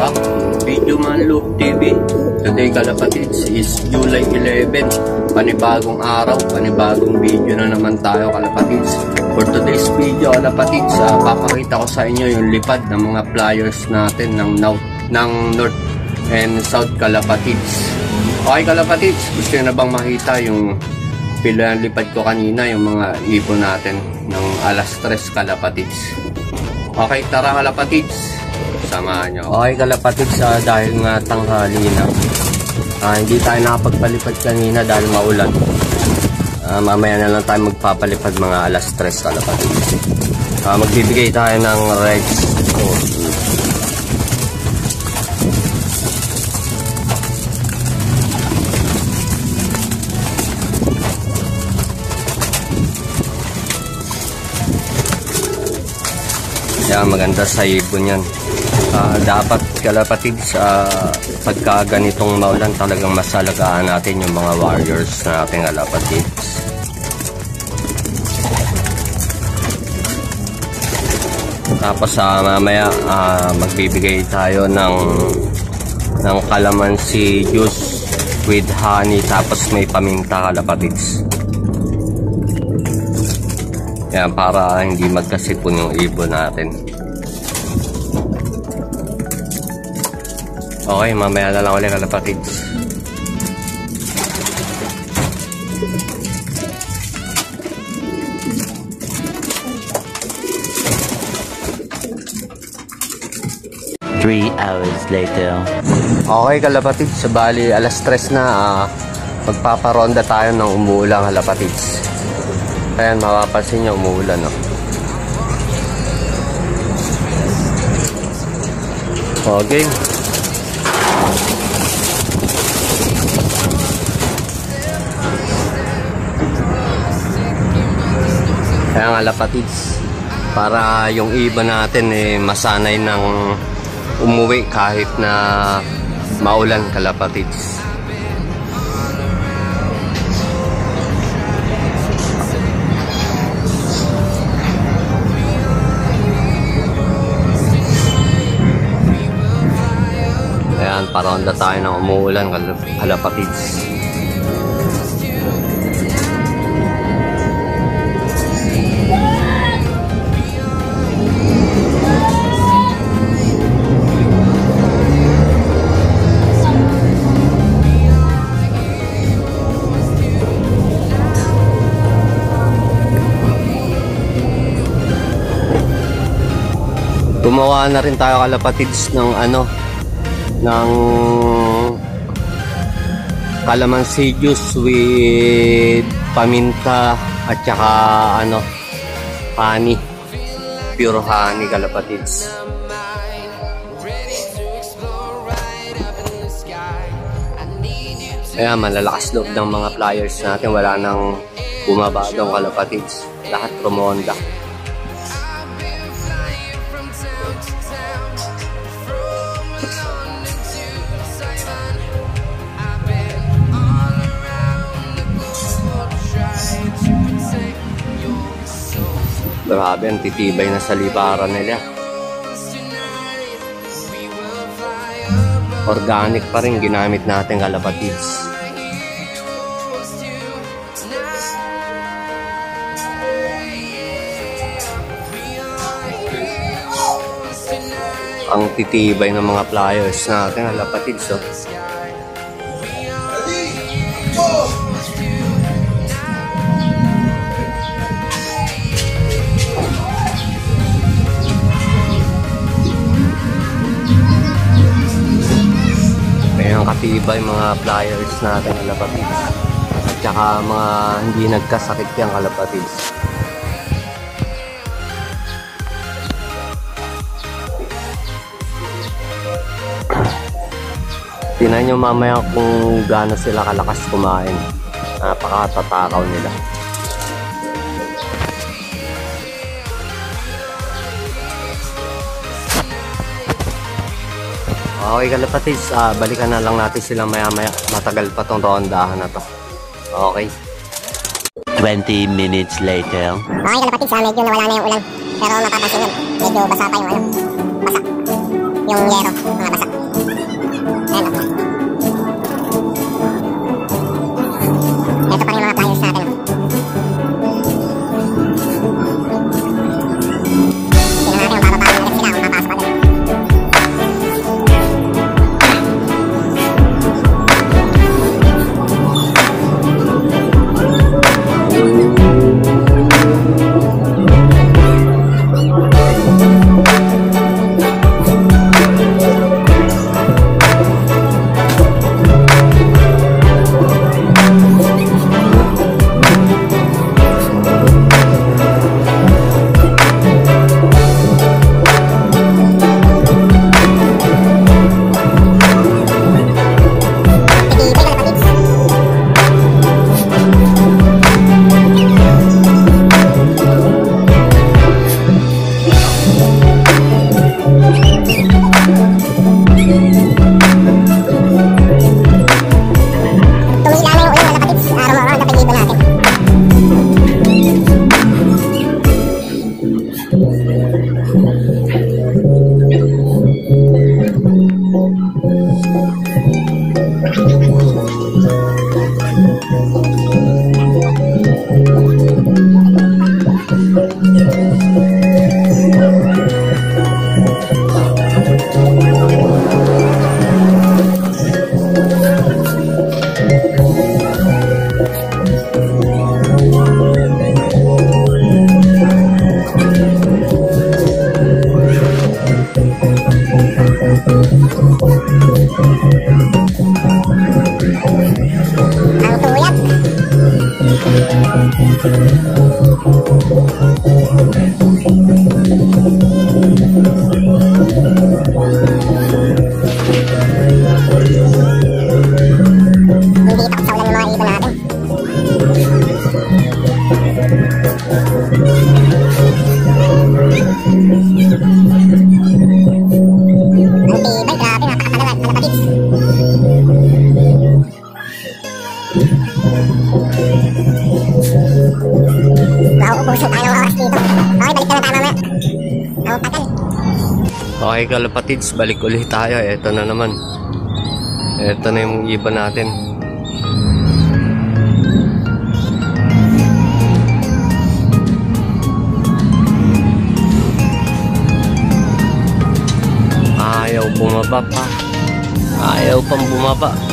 Back Video Man Loop TV. Today kalapatids is July 11. Panibagong araw, panibagong video na naman tayo kalapatids. For today's video kalapatids, uh, papakita ko sa inyo yung lipad ng mga flyers natin ng, North, ng North and South kalapatids. Okay kalapatids, gusto nyo na bang makita yung pila lipad ko kanina, yung mga ibon natin ng alas 3 kalapatids. Okay, tara kalapatids. Samahan nyo. Okay kalapatids, uh, dahil nga tanghali na. Uh, hindi tayo nakapagpalipad kanina dahil maulan. Uh, mamaya na lang tayo magpapalipad mga alas 3 kalapatids. Uh, magbibigay tayo ng red score. Yan, maganda sa ibon yan. Uh, dapat kalapatid sa pagka ganitong maulan talagang masalagaan natin yung mga warriors na ating kalapatid. Tapos uh, mamaya uh, magbibigay tayo ng ng calamansi juice with honey tapos may paminta kalapatids. Yan, para hindi magkasipon yung ibon natin. Okay, mamaya na lang ulit kalapatids. Three hours later. Okay kalapatids, sa bali alas 3 na uh, magpaparonda tayo ng umuulang kalapatids. Ayan, mapapansin nyo, umuulan, no? Okay. Nga lapatids, para yung iba natin eh, masanay ng umuwi kahit na maulan kalapatids. Ayan, paronda tayo ng umuulan kalapatids. Gumawa na rin tayo kalapatids ng ano ng calamansi juice with paminta at saka ano honey pure honey kalapatids. Kaya malalakas loob ng mga flyers natin wala nang bumaba doon kalapatids. Lahat promonda Grabe, ang titibay na sa liparan nila. Organic pa rin ginamit natin kalapatids. Ang titibay ng mga pliers natin kalapatids. Oh. Ang katibay mga pliers natin kalapatids at saka mga hindi nagkasakit yung kalapatids tinan nyo mamaya kung gaano sila kalakas kumain. Napakatatakaw nila Okay kalapatids, uh, balikan na lang natin sila maya maya. Matagal pa tong rondahan na to. Okay. 20 minutes later. Okay kalapatids, uh, medyo nawala na yung ulan. Pero mapapansin nyo, medyo basa pa yung ano, basa. Yung yero, 嗯嗯 Bullshit, anong oras dito? Okay, balik ka na tayo mamaya. Ang tagal. Okay kalapatids, balik ulit tayo. Ito na naman. Ito na yung iba natin. Ayaw bumaba pa. Ayaw pang bumaba.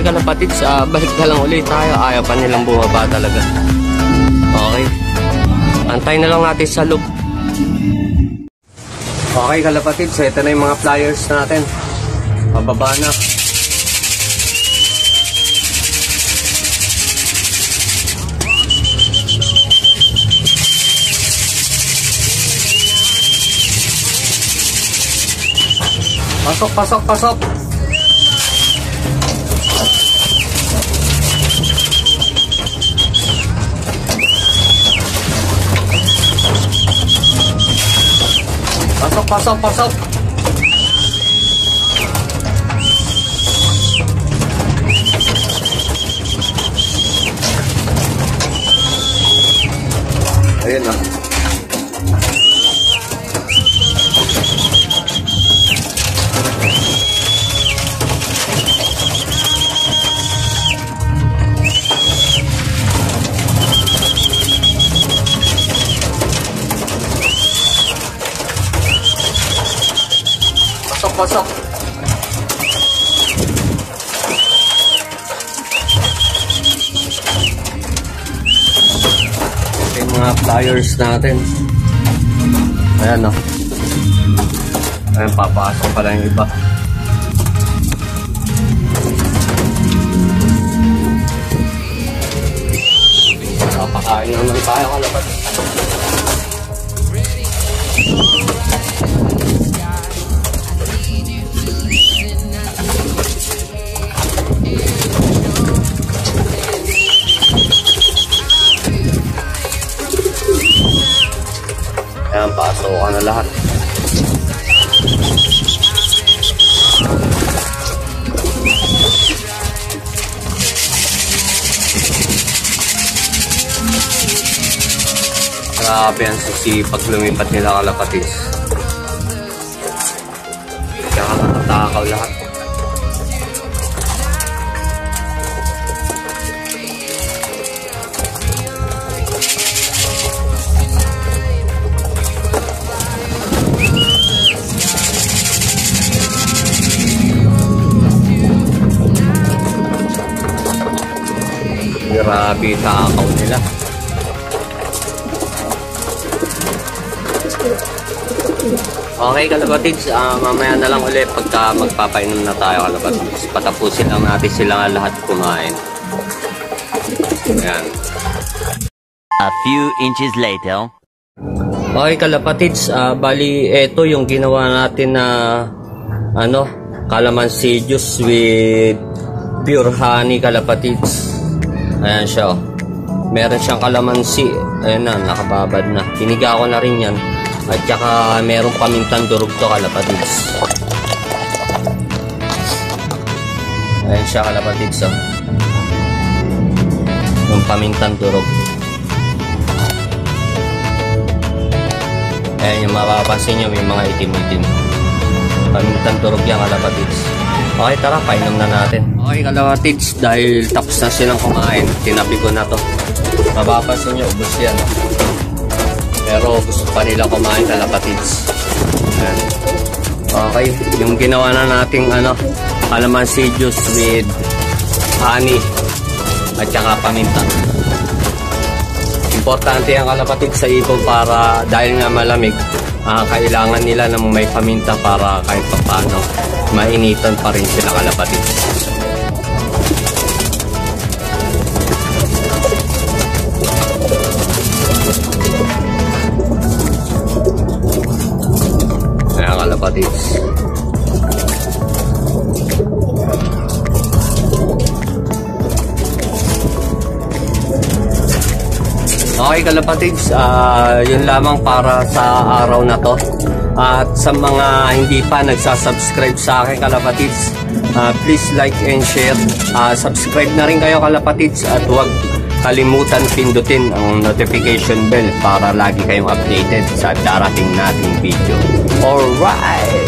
Okay kalapatids, ah, balik na lang ulit tayo. Ayaw pa nilang bumaba talaga. Okay. Antay na lang natin sa loop. Okay kalapatids, ito na yung mga flyers natin. Pababa na. Pasok, pasok, pasok! 发烧发烧发烧。Flyers natin. Ayan o. Ayan, papasok pala yung iba. Papakain naman tayo kalapat. Lahat. Grabe ang sisipag lumipat nila kalapatis. Kaya nakatakaw lahat. Grabe takaw nila. Okay, kalabatids. ah mamaya na lang ulit pagka magpapainom na tayo, kalabatids. Patapusin lang natin sila lahat kumain. Ayan. A few inches later. Okay, kalapatids. ah bali, eto yung ginawa natin na ano, calamansi juice with pure honey, kalapatids. Ayan siya, oh. Meron siyang kalamansi. Ayan na, nakababad na. Tiniga ko na rin yan. At saka merong pamintang durog to, kalapatids. Ayan siya, kalapatids, oh. Yung pamintang durog. Ayan yung mapapansin nyo, may mga itim-itim. Pamintang durog yan, kalapatids. Okay, tara, painom na natin. Okay, kalapatids, dahil tapos na silang kumain, tinabi ko na to. Mapapansin nyo, ubos yan. Pero gusto pa nila kumain, kalapatids. Ayan. Okay, yung ginawa na nating ano, calamansi juice with honey at saka paminta. Importante ang kalapatid sa ibon para dahil nga malamig, ah, kailangan nila ng may paminta para kahit paano mainitan pa rin sila kalapatid. Okay kalapatids, ah yun lamang para sa araw na to. At sa mga hindi pa nagsasubscribe sa akin kalapatids, ah, please like and share. Ah, subscribe na rin kayo kalapatids at huwag kalimutan pindutin ang notification bell para lagi kayong updated sa darating nating video. Alright!